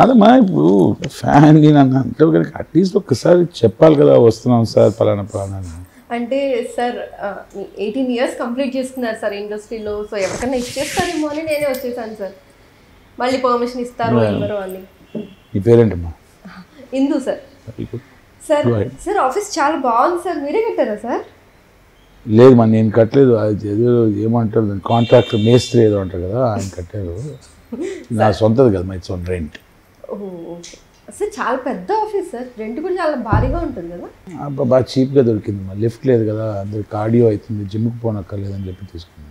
కాదమ్మా ఇప్పుడు ఫ్యామిలీ నన్ను అంటే కనుక అట్లీస్ట్ ఒక్కసారి చెప్పాలి కదా వస్తున్నాం సార్ పలానా పలానా. అంటే సార్ ఎయిటీన్ ఇయర్స్ కంప్లీట్ చేసుకున్నారు సార్ ఇండస్ట్రీలో సో ఎవరికైనా ఇచ్చేస్తారేమో అని నేనే వచ్చేసాను సార్. మళ్ళీ పర్మిషన్ ఇస్తారో ఇవ్వరో అని. నీ పేరేంటమ్మా? Indu sir. Sir sir office చాలా బాగుంది సార్. మీరే కట్టారా సార్? లేదు మరి నేను కట్టలేదు. అది ఏదో ఏమంటారు కాంట్రాక్ట్ మేస్త్రి ఏదో అంటారు కదా ఆయన కట్టారు. నా సొంతది కదా మై సొంత రెంట్. ఓకే. సార్ చాలా పెద్ద ఆఫీస్ సార్. రెంట్ కూడా చాలా భారీగా ఉంటుంది కదా? బాగా చీప్గా దొరికింది మరి లిఫ్ట్ లేదు కదా అందరు కార్డియో అవుతుంది జిమ్కి పోనక్కర్లేదు అని చెప్పి తీసుకున్నాను.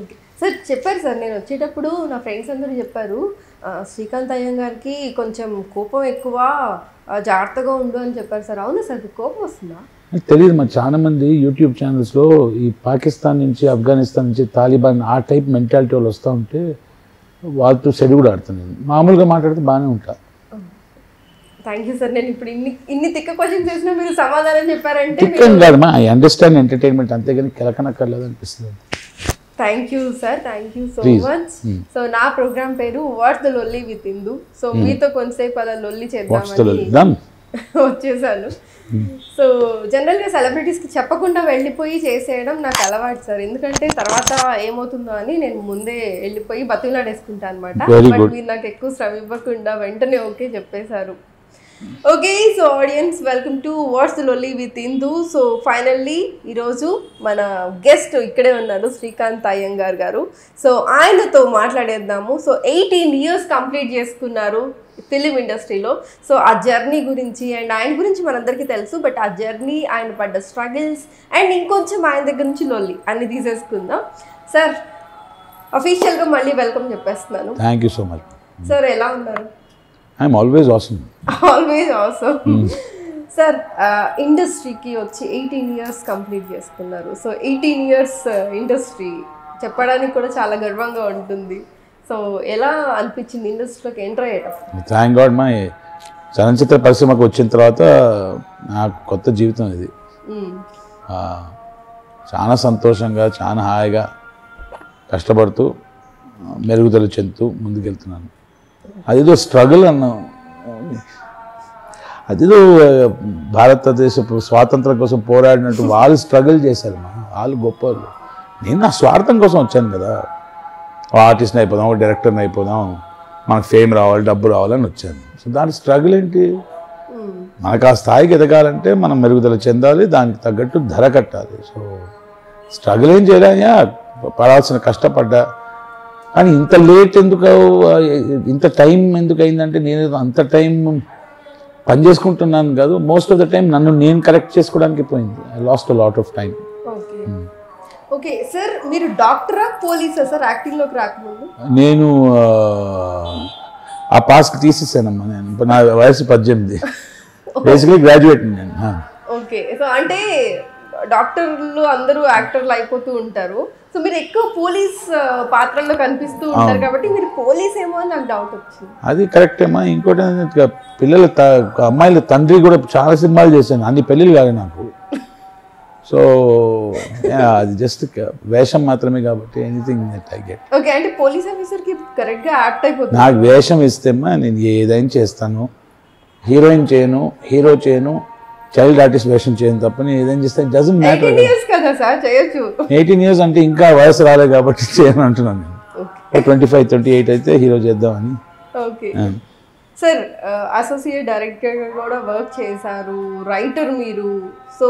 ఓకే. సార్ చెప్పారు సార్ నేను వచ్చేటప్పుడు నా ఫ్రెండ్స్ అందరూ చెప్పారు శ్రీకాంత్ అయ్యంగారికి కొంచెం కోపం ఎక్కువ జాగ్రత్తగా ఉండు అని చెప్పారు సార్. అవునా సార్ కోపం వస్తుందా? తెలియదు మరి చాలా మంది యూట్యూబ్ ఛానల్స్లో ఈ పాకిస్తాన్ నుంచి ఆఫ్ఘనిస్తాన్ నుంచి తాలిబాన్ ఆ టైప్ మెంటాలిటీ వాళ్ళు వస్తూ ఉంటే వాళ్ళతో సెడి కూడా ఆడుతాను నేను మామూలుగా మాట్లాడితే బాగానే ఉంటా. థ్యాంక్ యూ సార్ నేను ఇప్పుడు ఇన్ని ఇన్ని తిక్క క్వశ్చన్స్ చేసినా మీరు సమాధానం చెప్పారంటే తిక్కం కాదమ్మా ఐ అండర్స్టాండ్ ఎంటర్టైన్మెంట్ అంతేగాని కెలకనక్కర్లేదు అనిపిస్తుంది. Thank you sir thank you so. Much so నా ప్రోగ్రామ్ పేరు వాట్స్ ద లొల్లి విత్ ఇందు సో మీతో కొంతసేపు అలా లొల్లి డన్ వచ్చేసాను. సో జనరల్గా సెలబ్రిటీస్కి చెప్పకుండా వెళ్ళిపోయి చేసేయడం నాకు అలవాటు సార్. ఎందుకంటే తర్వాత ఏమవుతుందో అని నేను ముందే వెళ్ళిపోయి బతుకులాడేసుకుంటాను అనమాట బట్. మీరు నాకు ఎక్కువ శ్రమ ఇవ్వకుండా వెంటనే ఓకే చెప్పేశారు. Okay so audience welcome to what's లొల్లి విత్ ఇందు. సో ఫైనల్లీ ఈరోజు మన గెస్ట్ ఇక్కడే ఉన్నారు శ్రీకాంత్ అయ్యంగార్ గారు. సో ఆయనతో మాట్లాడేద్దాము. సో ఎయిటీన్ ఇయర్స్ కంప్లీట్ చేసుకున్నారు. ఫిలిం ఇండస్ట్రీలో. సో ఆ జర్నీ గురించి అండ్ ఆయన గురించి మనందరికీ తెలుసు బట్ ఆ జర్నీ ఆయన పడ్డ స్ట్రగిల్స్ అండ్ ఇంకొంచెం ఆయన దగ్గర నుంచి లొల్లి అన్ని తీసేసుకుందాం. సార్ అఫీషియల్గా మళ్ళీ వెల్కమ్ చెప్పేస్తున్నాను. Thank you so much sir ఎలా ఉన్నారు? I'm always awesome always also sir ఇండస్ట్రీకి వచ్చి ఎయిటీన్ ఇయర్స్ కంప్లీట్ చేసుకున్నారు సో ఎయిటీన్ ఇయర్స్ ఇండస్ట్రీ చెప్పడానికి కూడా చాలా గర్వంగా ఉంటుంది. సో ఎలా అనిపించింది ఇండస్ట్రీలోకి ఎంటర్ అయ్యడం థ్యాంక్ గాడ్ మా చలనచిత్ర పరిశ్రమకు వచ్చిన తర్వాత నాకు కొత్త జీవితం ఇది. చాలా సంతోషంగా చాలా హాయిగా కష్టపడుతూ మెరుగుదల చెందుతూ ముందుకెళ్తున్నాను. అదేదో స్ట్రగుల్ అన్నాం అదేదో ఆ, భారతదేశపు స్వాతంత్రం కోసం పోరాడినట్టు వాళ్ళు స్ట్రగుల్ చేశారు మా వాళ్ళు గొప్పవాళ్ళు. నేను నా స్వార్థం కోసం వచ్చాను కదా. ఆర్టిస్ట్ని అయిపోదాం ఒక డైరెక్టర్ని అయిపోదాం మనకు ఫేమ్ రావాలి డబ్బు రావాలని వచ్చాను. సో దాని స్ట్రగుల్ ఏంటి. మనకు ఆ స్థాయికి ఎదగాలంటే మనం మెరుగుదల చెందాలి దానికి తగ్గట్టు ధర కట్టాలి. సో స్ట్రగుల్ ఏం చేయలేయా పడాల్సిన కష్టపడ్డా. కానీ ఇంత లేట్ ఎందుకు ఇంత టైం ఎందుకు అయిందంటే నేను అంత టైం పని చేసుకుంటున్నాను కాదు. మోస్ట్ ఆఫ్ ద టైం నన్ను నేను కరెక్ట్ చేసుకోవడానికి పోయింది. I lost lot of time okay sir మీరు డాక్టరా పోలీసా సార్ యాక్టింగ్లోకి రాకముందు నేను ఆ, పాస్కి తీసేసానమ్మా నేను. నా వయసు పద్దెనిమిది. బేసిక్లీ గ్రాడ్యుయేట్ నేను. ఓకే సో అంటే డాక్టర్లు అందరూ యాక్టర్లు అయిపోతూ ఉంటారు. సో మీరు ఎక్కువ పోలీస్ పాత్రల్లో కనిపిస్తూ ఉంటారు కాబట్టి మీరు పోలీస్ ఏమో అని నాకు డౌట్ వచ్చింది. అది కరెక్టేమా ఇంకోటి ఏంటంటే పిల్లల అమ్మాయిల తండ్రి కూడా చాలా సినిమాలు చేశాను. అన్ని పెళ్ళిళ్ళు కాదు నాకు. సో అది జస్ట్ వేషం మాత్రమే కాబట్టి anything that I get okay అంటే పోలీస్ ఆఫీసర్కి కరెక్ట్గా యాప్ట్ అయిపోతుంది. నాకు వేషం ఇస్తేమ్మా నేను ఏదైనా చేస్తాను. హీరోయిన్ చేయను హీరో చేయను చైల్డ్ ఆర్టిస్ట్ వేషం చేయను తప్ప నేను ఏదైనా చేస్తే డజన్ మ్యాటర్ కదా. సార్ చేయొచ్చు. ఎయిటీన్ ఇయర్స్ అంటే ఇంకా వయసు రాలేదు కాబట్టి చేయను అంటున్నాను నేను. ట్వంటీ ఫైవ్ ట్వంటీ ఎయిట్ అయితే హీరో చేద్దామని. ఓకే. సార్ అసోసియేట్ డైరెక్టర్ కూడా వర్క్ చేశారు రైటర్ మీరు. సో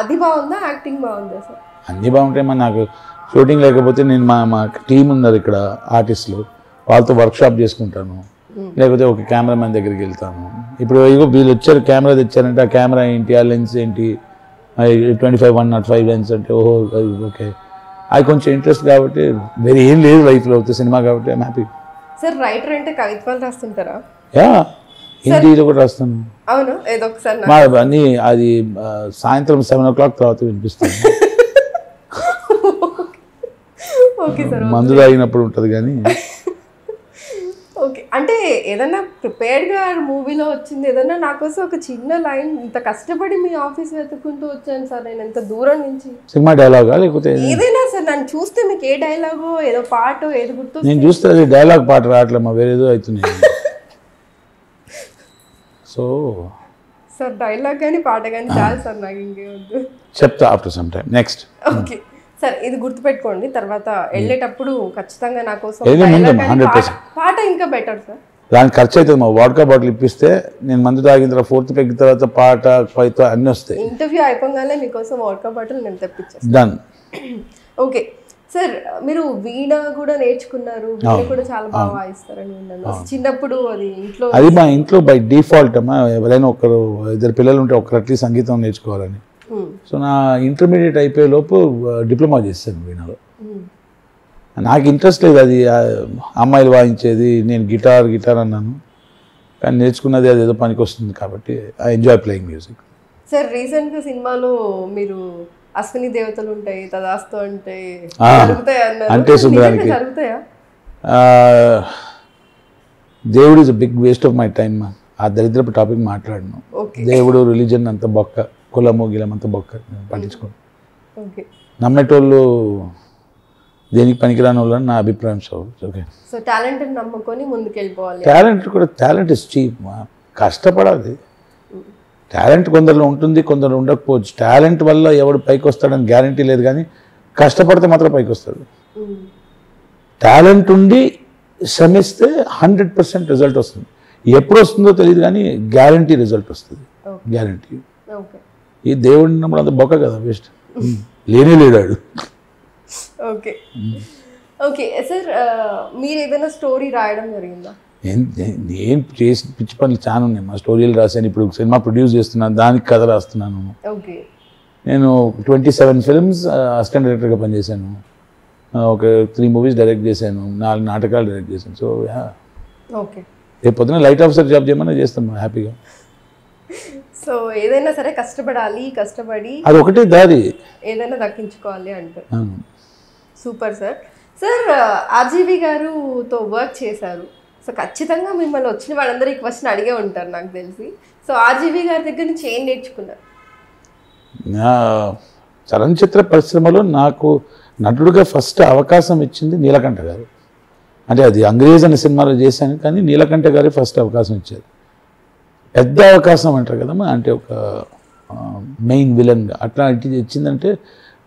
అది బాగుందా? యాక్టింగ్ బాగుందా సార్? అన్నీ బాగుంటాయి మా నాకు షూటింగ్ లేకపోతే నేను మా మా టీం ఉన్నారు ఇక్కడ ఆర్టిస్టులు వాళ్ళతో వర్క్షాప్ చేసుకుంటాను. లేకపోతే ఒక కెమెరామెన్ దగ్గరికి వెళ్తాను. ఇప్పుడు వీళ్ళు వచ్చారు కెమెరా తెచ్చారంటే ఆ కెమెరా ఏంటి ఆ లెన్స్ ఏంటి? Twenty five one nought five lens అంటే ఓహో ఓకే. అది కొంచెం ఇంట్రెస్ట్ కాబట్టి వేరే ఏం లేదు లైఫ్లో అవుతుంది సినిమా కాబట్టి ఐమ్ హ్యాపీ సార్ రైటర్ అంటే కవిత్వాలు రాస్తుంటారా? యా హిందీలో కూడా రాస్తాను. అవును ఏదో ఒకసారి నాకు- మా అన్నీ అది సాయంత్రం సెవెన్ ఓ క్లాక్ తర్వాత వినిపిస్తాను. ఓకే సార్ మందు తాగినప్పుడు ఉంటుంది కానీ. ఓకే అంటే ఏదన్నా ప్రిపేర్డ్గా మూవీలో వచ్చింది ఏదన్నా నా కోసం ఒక చిన్న లైన్ ఇంత కష్టపడి మీ ఆఫీస్ వెతుక్కుంటూ వచ్చాను సార్ నేను ఎంత దూరం నుంచి. సినిమా డైలాగా లేకపోతే? ఏదైనా సార్ నన్ను చూస్తే మీకు ఏ డైలాగో ఏదో పాటో ఏది గుర్తు నేను చూస్తే డైలాగ్ పాట రావట్లే మా వేరేదో అవుతున్నాయి. సో సార్ డైలాగ్ కానీ పాట కానీ చాలు సార్ నాకు ఇంకే వద్దు. చెప్తా after some time next okay sir ఇది గుర్తుపెట్టుకోండి. తర్వాత వెళ్ళేటప్పుడు ఖచ్చితంగా నా కోసం ఏది dialogue ముందమ్మా, కానీ 100%. పాట- ఇంకా బెటర్ సార్ దానికి ఖర్చు అవుతుంది. మా వాడ్కా బాటిల్ ఇప్పిస్తే నేను మందు తాగిన తర్వాత ఫోర్త్ పెగ్గిన తర్వాత పాట పైతో అన్నీ వస్తాయి. ఇంటర్వ్యూ అయిపోగానే మీకోసం వాడ్కా బాటిల్ నేను తెప్పించేస్తాను డన్ ఓకే సార్ మీరు వీణ కూడా నేర్చుకున్నారు. వీణ కూడా చాలా బాగా వాయిస్తారని విన్నాను. చిన్నప్పుడు అది ఇంట్లో అది మా ఇంట్లో బై డిఫాల్ట్ అమ్మా ఎవరైనా ఒకరు ఇద్దరు పిల్లలు ఉంటే ఒకరు అట్లీస్ట్ సంగీతం నేర్చుకోవాలని. సో నా ఇంటర్మీడియట్ అయిపోయే లోపు డిప్లొమా చేశాను వీణలో. నాకు ఇంట్రెస్ట్ లేదు అది అమ్మాయిలు వాయించేది నేను గిటార్ గిటార్ అన్నాను. కానీ నేర్చుకున్నది అది ఏదో పనికి వస్తుంది కాబట్టి I enjoy playing music sir రీసెంట్గా సినిమాలో మీరు అశ్విని దేవతలు ఉంటాయి తదాస్తు అన్నారు? అంటే శుభ్రానికి. దేవుడు is big waste of my time ఆ దరిద్రపు టాపిక్ మాట్లాడను. దేవుడు రిలీజన్ అంత బొక్క కులము గిలం అంత బొక్క ఓకే నమ్మేటోళ్ళు దేనికి పనికిరాని వాళ్ళు అని నా అభిప్రాయం ఓకే సో టాలెంట్ నమ్ముకొని ముందుకెళ్ళిపోవాలి. టాలెంట్ కూడా టాలెంట్ ఇస్ చీప్ కష్టపడాలి. టాలెంట్ కొందరిలో ఉంటుంది కొందరు ఉండకపోవచ్చు. టాలెంట్ వల్ల ఎవడు పైకి వస్తాడని గ్యారంటీ లేదు కానీ కష్టపడితే మాత్రం పైకి వస్తాడు. టాలెంట్ ఉండి శ్రమిస్తే హండ్రెడ్ పర్సెంట్ రిజల్ట్ వస్తుంది. ఎప్పుడు వస్తుందో తెలియదు కానీ గ్యారంటీ రిజల్ట్ వస్తుంది. గ్యారంటీ. ఓకే. ఈ దేవుడిని నమ్మడం అంత బొక్క కదా వేస్ట్ లేనే లేడాడు. ఓకే. ఓకే సార్ మీరు ఏదైనా స్టోరీ రాయడం జరిగిందా? నేను నేను- నేను చేసిన పిచ్చి పనులు చాలా ఉన్నాయి. మా స్టోరీలు రాశాను. ఇప్పుడు సినిమా ప్రొడ్యూస్ చేస్తున్నాను దానికి కథ రాస్తున్నాను. ఓకే. నేను ట్వంటీ సెవెన్ ఫిల్మ్స్ అసిస్టెంట్ డైరెక్టర్గా పనిచేశాను. ఒక త్రీ మూవీస్ డైరెక్ట్ చేశాను. నాలుగు నాటకాలు డైరెక్ట్ చేశాను. So okay. రేపు పొద్దున లైట్ ఆఫీసర్ జాబ్ చేయమని చేస్తాను. హ్యాపీగా. సో ఏదైనా సరే కష్టపడాలి కష్టపడి అది ఒకటే దారి. ఏదైనా దక్కించుకోవాలి అంటారు. Super sir. సార్ ఆర్జీవి గారుతో వర్క్ చేశారు. సో ఖచ్చితంగా మిమ్మల్ని వచ్చిన వాళ్ళందరూ ఈ క్వశ్చన్ అడిగే ఉంటారు నాకు తెలిసి. సో ఆర్జీవి గారి దగ్గర నుంచి ఏం నేర్చుకున్నారు? నా చలనచిత్ర పరిశ్రమలో నాకు నటుడుగా ఫస్ట్ అవకాశం ఇచ్చింది నీలకంఠ గారు. అంటే అది అంగ్రేజ్ అనే సినిమాలో చేశాను కానీ నీలకంఠ గారే ఫస్ట్ అవకాశం ఇచ్చారు. పెద్ద అవకాశం అంటారు కదమ్మా అంటే ఒక మెయిన్ విలన్గా అట్లాంటిది ఇచ్చిందంటే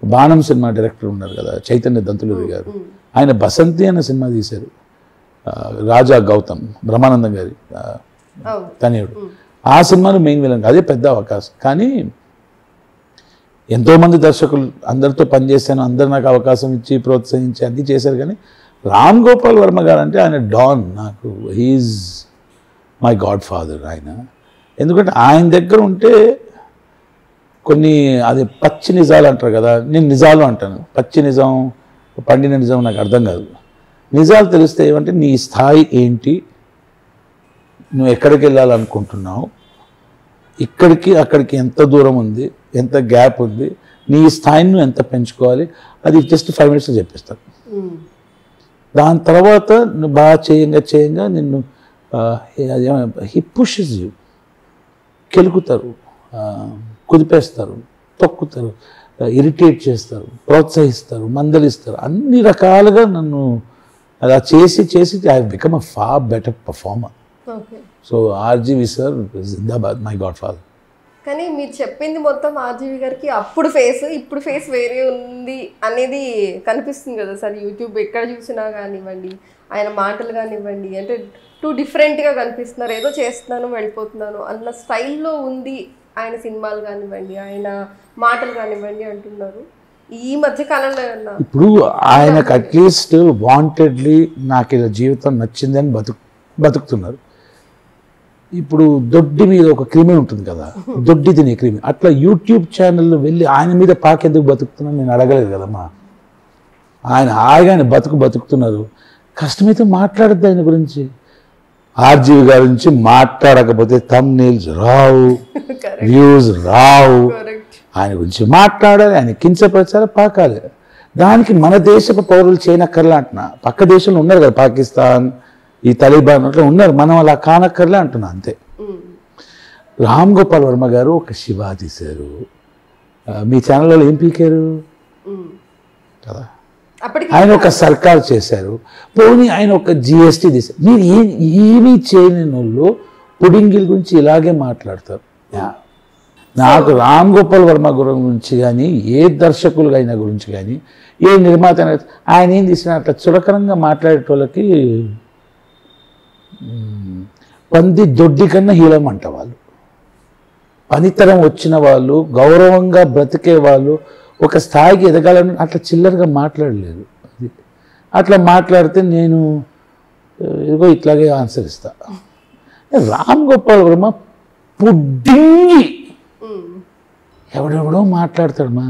బాణం సినిమా డైరెక్టర్ ఉన్నారు కదా చైతన్య దంతులూరి గారు. ఆయన బసంతి అనే సినిమా తీశారు. రాజా గౌతమ్ బ్రహ్మానందం గారి ఆ, అవును తనయుడు ఆ సినిమాలో మెయిన్ విలన్ అదే పెద్ద అవకాశం. కానీ ఎంతోమంది దర్శకులు అందరితో పనిచేశాను అందరు నాకు అవకాశం ఇచ్చి ప్రోత్సహించి అన్నీ చేశారు కానీ రామ్ గోపాల్ వర్మ గారు అంటే ఆయన డాన్ నాకు. హీఈస్ మై గాడ్ ఫాదర్ ఆయన. ఎందుకంటే ఆయన దగ్గర ఉంటే కొన్ని అది పచ్చి నిజాలు అంటారు కదా నేను నిజాలు అంటాను. పచ్చి నిజం పండిన నిజం నాకు అర్థం కాదు. నిజాలు తెలిస్తే ఏమంటే నీ స్థాయి ఏంటి? నువ్వు ఎక్కడికి వెళ్ళాలనుకుంటున్నావు? ఇక్కడికి అక్కడికి ఎంత దూరం ఉంది? ఎంత గ్యాప్ ఉంది? నీ స్థాయిని నువ్వు ఎంత పెంచుకోవాలి? అది జస్ట్ ఫైవ్ మినిట్స్లో చెప్పిస్తాను. దాని తర్వాత నువ్వు బాగా చేయంగా చేయంగా నిన్ను హిప్పుషిస్ యూ కెలుకుతారు. కుదిపేస్తారు. తొక్కుతారు. ఇరిటేట్ చేస్తారు. ప్రోత్సహిస్తారు. మందలిస్తారు. అన్ని రకాలుగా నన్ను అలా చేసి చేసి I become a far better performer okay so RGV sir Zindabad my godfather కానీ మీరు చెప్పింది మొత్తం ఆర్జీవి గారికి అప్పుడు ఫేస్ ఇప్పుడు ఫేస్ వేరే ఉంది అనేది కనిపిస్తుంది కదా సార్. యూట్యూబ్ ఎక్కడ చూసినా కానివ్వండి ఆయన మాటలు కానివ్వండి అంటే టూ డిఫరెంట్గా కనిపిస్తున్నారు. ఏదో చేస్తున్నాను వెళ్ళిపోతున్నాను అన్న స్టైల్లో ఉంది ఆయన సినిమాలు కానివ్వండి ఆయన మాటలు కానివ్వండి అంటున్నారు. ఈ మధ్య కాలంలో ఇప్పుడు ఆయనకు అట్లీస్ట్ వాంటెడ్లీ నాకు ఇలా జీవితం నచ్చిందని బతుకు బతుకుతున్నారు. ఇప్పుడు దొడ్డి మీద ఒక క్రిమి ఉంటుంది కదా దొడ్డి తినే క్రిమి అట్లా యూట్యూబ్ ఛానల్లో వెళ్ళి ఆయన మీద పాకెందుకు బతుకుతున్నాను నేను అడగలేదు కదమ్మా ఆయన ఆయన బతుకు బతుకుతున్నారు. కష్టమైతే మాట్లాడద్దు ఆయన గురించి. ఆర్జీవి గారి నుంచి మాట్లాడకపోతే తమ్ నీల్స్ రావు వ్యూస్ రావు. ఆయన గురించి మాట్లాడాలి ఆయన కించపరచాలి పాకాలి. దానికి మన దేశపు పౌరులు చేయనక్కర్లే అంటున్నా. పక్క దేశంలో ఉన్నారు కదా పాకిస్తాన్ ఈ తలిబాన్ అట్లా ఉన్నారు. మనం అలా కానక్కర్లే అంటున్నా అంతే. రామ్ గోపాల్ వర్మ గారు ఒక శివ తీశారు మీ ఛానల్లో ఏం పీకారు? కదా. ఆయన ఒక సర్కార్ చేశారు. పోనీ ఆయన ఒక జిఎస్టీ తీశారు. మీరు ఏమీ చేయని వాళ్ళు పుడింగిల్ గురించి ఇలాగే మాట్లాడతారు. నాకు రామ్ గోపాల్ వర్మ గురించి కానీ ఏ దర్శకులు అయినా గురించి కానీ ఏ నిర్మాత అయినా ఆయన ఏం తీసినా అట్లా చులకరంగా మాట్లాడేటోళ్ళకి పంది దొడ్డి కన్నా హీలం అంట వాళ్ళు. పనితరం వచ్చిన వాళ్ళు గౌరవంగా బ్రతికే వాళ్ళు ఒక స్థాయికి ఎదగాలని అట్లా చిల్లరగా మాట్లాడలేదు. అది అట్లా మాట్లాడితే నేను ఇదిగో ఇట్లాగే ఆన్సర్ ఇస్తా. రామ్ గోపాల్ వర్మ పుడ్డింగి ఎవడెవడో మాట్లాడతాడు మా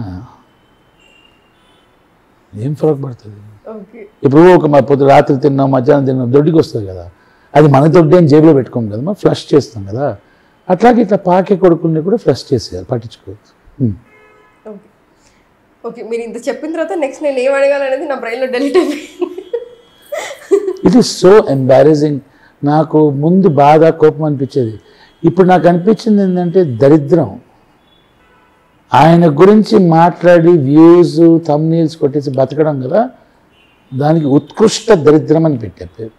ఏం ఫరక్ పడుతుంది? ఓకే. ఇప్పుడు ఒక మా పొద్దు రాత్రి తిన్నాం మధ్యాహ్నం తిన్నాం దొడ్డికి వస్తుంది కదా. అది మన దొడ్డి అని జేబులో పెట్టుకోం కదా మనం ఫ్లష్ చేస్తాం కదా. అట్లాగే ఇట్లా పాకే కొడుకుల్ని కూడా ఫ్లష్ చేసేయాలి పట్టించుకోవద్దు. ఉమ్. ఓకే. ఓకే మీరు ఇంత చెప్పిన తర్వాత నెక్స్ట్ నేను ఏం అడగాలనేది నా బ్రెయిన్లో డెలిట్ అయిపోయింది. ఇట్ ఈస్ సో ఎంబారెసింగ్ నాకు ముందు బాధ కోపం అనిపించేది. ఇప్పుడు నాకు అనిపించింది ఏంటంటే దరిద్రం. ఆయన గురించి మాట్లాడి వ్యూస్ థమ్నీల్స్ కొట్టేసి బతకడం కదా దానికి ఉత్కృష్ట దరిద్రం అని పెట్టారు. పేరు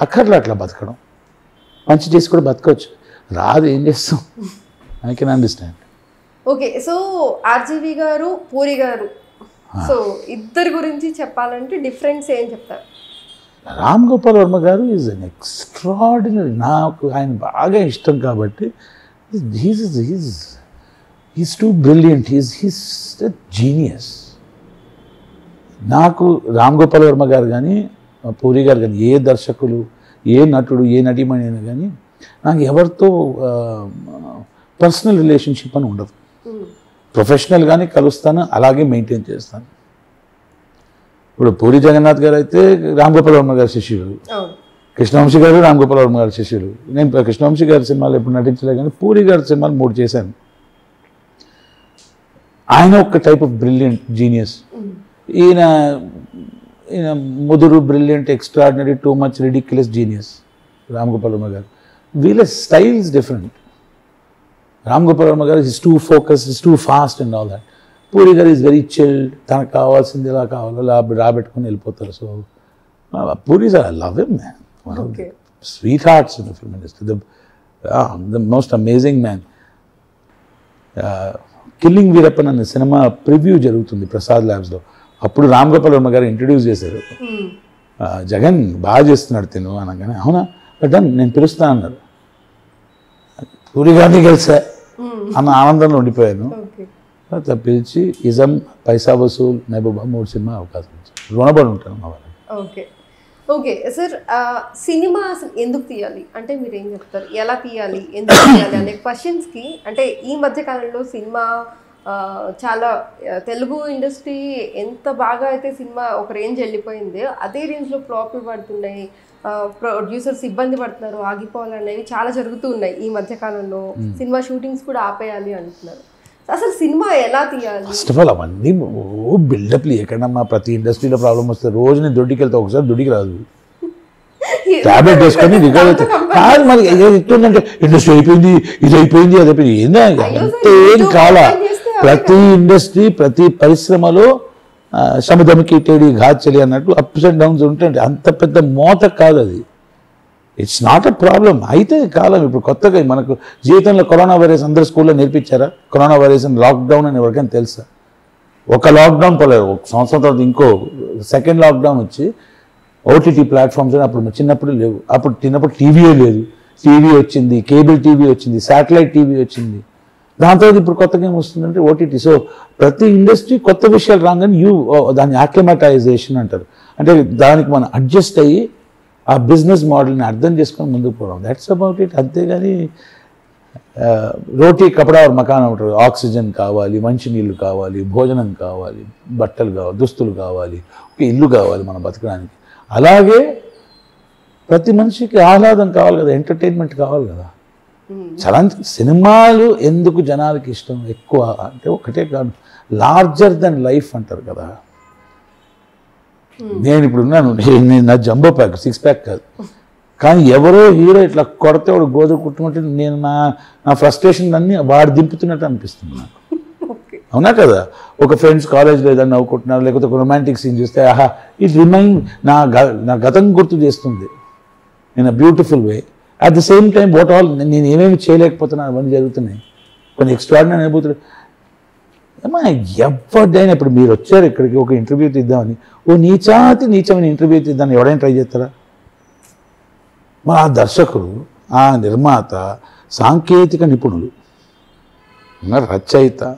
అక్కర్లో అట్లా బతకడం. మంచి చేసి కూడా బతకవచ్చు రాదు ఏం చేస్తాం? I can understand. Okay so RGV గారు పూరి గారు. సో ఇద్దరి గురించి చెప్పాలంటే డిఫరెన్స్ ఏం చెప్తారు? రామ్ గోపాల్ వర్మ గారు ఈజ్ అన్ ఎక్స్ట్రాడినరీ నాకు ఆయన బాగా ఇష్టం కాబట్టి he's he's he's too brilliant he's he's genius నాకు రామ్ గోపాల్ వర్మ గారు కానీ పూరి గారు కానీ ఏ దర్శకులు ఏ నటుడు ఏ నటీమణి అయినా కానీ నాకు ఎవరితో పర్సనల్ రిలేషన్షిప్ అని ఉండదు. మ్మ్. ప్రొఫెషనల్ కానీ కలుస్తాను అలాగే మెయింటైన్ చేస్తాను. ఇప్పుడు పూరి జగన్నాథ్ గారు అయితే రామ్ గోపాల్ వర్మ గారి అవును. కృష్ణవంశీ గారు రామ్ గోపాల్ వర్మ గారి శిష్యుడు. నేను కృష్ణవంశీ గారి సినిమాలు ఎప్పుడు నటించలే కానీ పూరి గారి సినిమాలు మూడు చేశాను. ఆయన ఒక టైప్ ఆఫ్ బ్రిలియంట్ జీనియస్. ఈయన ఈయన ముదురు brilliant extraordinary too much ridiculous genius Ram Gopal Varma గారు. వీళ్ళ స్టైల్స్ డిఫరెంట్ రామ్ గోపాల్ వర్మ గారు is too focus is too fast and all that Puri గారు ఈజ్ వెరీ చిల్డ్ తనకు కావాల్సింది ఎలా కావాలో అలా రాబెట్టుకుని వెళ్ళిపోతారు. So Puri sir I love him man one of okay sweet hearts in the film industry the most amazing man killing Veerappan అనే cinema preview జరుగుతుంది ప్రసాద్ ల్యాబ్స్లో అప్పుడు రామ్ గోపాల్ వర్మ గారు ఇంట్రడ్యూస్ చేశారు. ఆ, జగన్ బాగా చేస్తున్నాడు తిను అనగానే అవునా? బట్ నేను పిలుస్తా అన్నారు. పూరి గారిని కలిసా. అన్న ఆనందంలో ఉండిపోయాను. తర్వాత పిలిచి ఇజం పైసా వసూల్ మెహబూబా మూడు సినిమా అవకాశం రుణపడి ఉంటాను మా వాళ్ళకి. ఓకే సార్ సినిమా అసలు ఎందుకు తీయాలి? అంటే మీరు ఏం చెప్తారు? ఎలా తీయాలి? ఎందుకు తీయాలి? అనే క్వశ్చన్స్కి అంటే ఈ మధ్య కాలంలో సినిమా చాలా తెలుగు ఇండస్ట్రీ ఎంత బాగా అయితే సినిమా ఒక రేంజ్ వెళ్ళిపోయింది అదే రేంజ్లో ఫ్లాప్లు పడుతున్నాయి ప్రొడ్యూసర్స్ ఇబ్బంది పడుతున్నారు ఆగిపోవాలనేవి చాలా జరుగుతూ ఉన్నాయి ఈ మధ్య కాలంలో. సినిమా షూటింగ్స్ కూడా ఆపేయాలి అంటున్నారు. అసలు సినిమా ఎలా తీయాలి? ఫస్ట్ ఆఫ్ ఆల్ అవన్నీ ఓ బిల్డప్లు ఎక్కడమ్మా ప్రతి ఇండస్ట్రీలో ప్రాబ్లం వస్తే రోజు నేను దొడ్డికి వెళ్తే ఒకసారి దొడ్డికి రాదు. టాబ్లెట్ వేసుకొని రికవర్ అవుతుంది కాదు మరి ఎట్లుందంటే ఇండస్ట్రీ అయిపోయింది ఇది అయిపోయింది అది అయిపోయింది. ఏందా? ఏం కాలా ప్రతి ఇండస్ట్రీ ప్రతి పరిశ్రమలో ఆ, శమదమికి టేడి ఘాచలి అన్నట్టు అప్స్ అండ్ డౌన్స్ ఉంటాయి అంత పెద్ద మోత కాదు అది. ఇట్స్ నాట్ అ ప్రాబ్లం అయితే కాలం ఇప్పుడు కొత్తగా మనకు జీవితంలో కరోనా వైరస్ అందరు స్కూల్లో నేర్పించారా? కరోనా వైరస్ అని లాక్డౌన్ అని ఎవరికైనా తెలుసా? ఒక లాక్డౌన్ పోలేదు ఒక సంవత్సరం తర్వాత ఇంకో సెకండ్ లాక్డౌన్ వచ్చి ఓటీటీ ప్లాట్ఫామ్స్ అని అప్పుడు చిన్నప్పుడు లేవు. అప్పుడు చిన్నప్పుడు టీవీయే లేదు. టీవీ వచ్చింది కేబుల్ టీవీ వచ్చింది శాటిలైట్ టీవీ వచ్చింది. దాని తర్వాత ఇప్పుడు కొత్తగా ఏమొస్తుందంటే ఓటీటీ సో ప్రతి ఇండస్ట్రీ కొత్త విషయాలు రాగానే యూ uh, దాన్ని యాక్లిమటైజేషన్ అంటారు. అంటే దానికి మనం అడ్జస్ట్ అయ్యి ఆ బిజినెస్ మోడల్ని అర్థం చేసుకొని ముందుకు పోవడం దట్స్ అబౌట్ ఇట్ అంతేగాని రోటీ కపడా మకాన్ ఉంటారు ఆక్సిజన్ కావాలి మంచినీళ్ళు కావాలి భోజనం కావాలి బట్టలు కావాలి దుస్తులు కావాలి ఒక ఇల్లు కావాలి మన బతకడానికి. అలాగే ప్రతి మనిషికి ఆహ్లాదం కావాలి కదా ఎంటర్టైన్మెంట్ కావాలి కదా. మ్మ్. చాలా సినిమాలు ఎందుకు జనాలకి ఇష్టం? ఎక్కువ అంటే ఒకటే కాదు లార్జర్ దెన్ లైఫ్ అంటారు కదా. నేను ఇప్పుడు ఉన్నాను. నేను నేను నా జంబో ప్యాక్ సిక్స్ ప్యాక్ కాదు. కానీ ఎవరో హీరో ఇట్లా కొడితే వాడు గోధుమ కుట్టుకుంటే నేను నా నా ఫ్రస్ట్రేషన్ అన్ని వాడు దింపుతున్నట్టు అనిపిస్తుంది నాకు. అవునా కదా? ఒక ఫ్రెండ్స్ కాలేజ్లో ఏదైనా నవ్వుకుంటున్నారు లేకపోతే ఒక రొమాంటిక్ సీన్ చూస్తే ఆహా ఇట్ రిమైన్ నా నా గతం గుర్తు చేస్తుంది. In a beautiful way at the same time what all నేను ఏమేమి చేయలేకపోతున్నాను అవన్నీ జరుగుతున్నాయి. కొన్ని ఎక్స్ట్రాడినరీ అనుభూతులు. అమ్మా ఎవరిదైనా ఇప్పుడు మీరు వచ్చారు ఇక్కడికి ఒక ఇంటర్వ్యూ తీద్దామని. ఓ నీచాతి నీచమైన ఇంటర్వ్యూ తీద్దామని ఎవడైనా ట్రై చేస్తారా? మరి ఆ దర్శకుడు ఆ నిర్మాత సాంకేతిక నిపుణులు రచయిత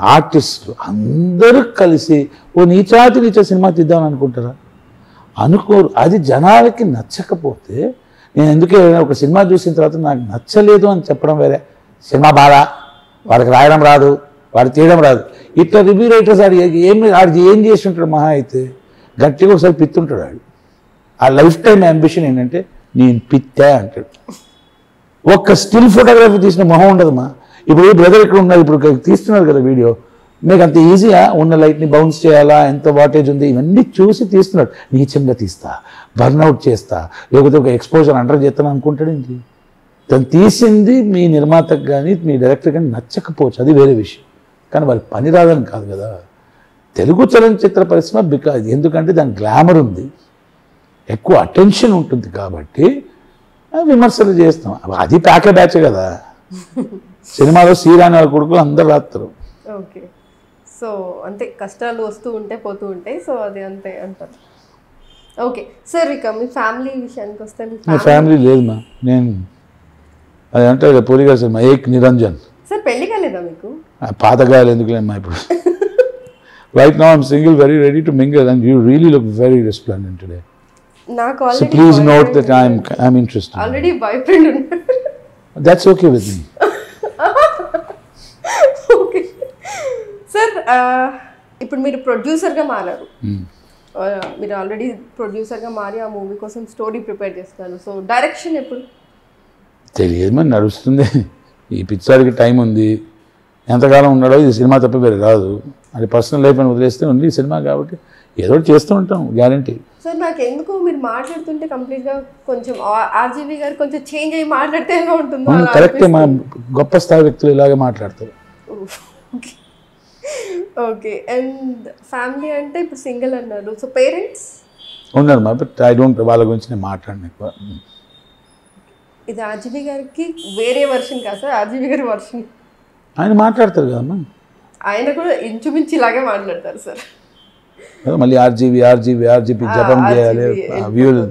ఆర్టిస్టులు అందరూ కలిసి ఓ నీచాతి నీచ సినిమా తీద్దామని అనుకుంటారా? అనుకోరు. అది జనాలకి నచ్చకపోతే నేను ఎందుకే ఒక సినిమా చూసిన తర్వాత నాకు నచ్చలేదు అని చెప్పడం వేరే. సినిమా బాగా వాడికి రాయడం రాదు. వాడు తీయడం రాదు. ఇట్లా రివ్యూ రైటర్స్ ఆడు ఏం ఆడు ఏం చేసి ఉంటాడు మహా అయితే గట్టిగా ఒకసారి పిత్తుంటాడు ఆడు. ఆ లైఫ్ టైం అంబిషన్ ఏంటంటే నేను పిత్తా అంటాడు. ఒక్క స్టిల్ ఫోటోగ్రఫీ తీసిన మొహం ఉండదమ్మా ఇప్పుడు ఈ బ్రదర్ ఇక్కడ ఉన్నారు ఇప్పుడు తీస్తున్నారు కదా వీడియో. మీకు అంత ఈజీగా ఉన్న లైట్ని బౌన్స్ చేయాలా? ఎంత వాటేజ్ ఉంది? ఇవన్నీ చూసి తీస్తున్నాడు. నీచంగా తీస్తా బర్న్అవుట్ చేస్తా లేకపోతే ఒక ఎక్స్పోజర్ అండర్ చేస్తాను అనుకుంటాడు ఏంటి? తను తీసింది మీ నిర్మాతకు కానీ మీ డైరెక్టర్ కానీ నచ్చకపోవచ్చు. అది వేరే విషయం. కానీ వాళ్ళ పని రాదని కాదు కదా. తెలుగు చలనచిత్ర పరిశ్రమ బికాజ్ ఎందుకంటే దాని గ్లామర్ ఉంది. ఎక్కువ అటెన్షన్ ఉంటుంది కాబట్టి విమర్శలు చేస్తాం. అది ప్యాకే బ్యాచ్ కదా. సినిమాలో శ్రీరాణి వాళ్ళ కొడుకులు అందరు రాస్తారు. ఓకే. సో అంతే కష్టాలు వస్తూ ఉంటే పోతూ ఉంటాయి. సో అది అంతే అంటారు. ఓకే. సార్ ఇక మీ ఫ్యామిలీ విషయానికి వస్తే మీ నా ఫ్యామిలీ లేదు మా. నేను అది అంటే పూరిగా సినిమా ఏక్ నిరంజన్. సార్ పెళ్ళి కాలేదా మీకు? పాతగాయలు ఎందుకులేమ్మా ఇప్పుడు? Right now I'm single very ready to mingle and you really look very resplendent today నాకు so already please note that I'm I'm interested already boy friend ఉన్నాడు. That's okay with me okay sir ఇప్పుడు మీరు ప్రొడ్యూసర్గా మారారు. ఆ, మీరు already ప్రొడ్యూసర్గా మారి ఆ మూవీ కోసం స్టోరీ ప్రిపేర్ చేస్తున్నారు సో డైరెక్షన్ ఎప్పుడు? తెలియదు మరి నడుస్తుంది. ఈ పిక్చర్కి టైం ఉంది. ఎంతకాలం ఉన్నాడో ఇది సినిమా తప్ప వేరే రాదు అది పర్సనల్ లైఫ్ అని వదిలేస్తే ఉంది ఈ సినిమా కాబట్టి ఏదో చేస్తూ ఉంటాం గ్యారంటీ. సార్ నాకు ఎందుకు మీరు మాట్లాడుతుంటే కంప్లీట్గా కొంచెం ఆర్జీవి గారు కొంచెం చేంజ్ అయ్యి మాట్లాడితే ఉంటుందో కరెక్టే మా గొప్ప స్థాయి వ్యక్తులు ఇలాగే మాట్లాడతారు. ఓకే. ఓకే అండ్ ఫ్యామిలీ అంటే ఇప్పుడు సింగిల్ అన్నారు. So parents? ఉన్నారు మా బట్ ఐ డోంట్ వాళ్ళ గురించి నేను మాట్లాడిన ఎక్కువ. ఇది ఆర్జీవి గారికి వేరే వర్షన్ కాదు సార్ ఆర్జీవి గారి వర్షన్. ఆయన మాట్లాడతారు కదమ్మా. ఆయన కూడా ఇంచుమించు ఇలాగే మాట్లాడతారు సార్. మళ్ళీ ఆర్జీబీ ఆర్జీబీ ఆర్జీబీ జపం చేయాలి. వ్యూలు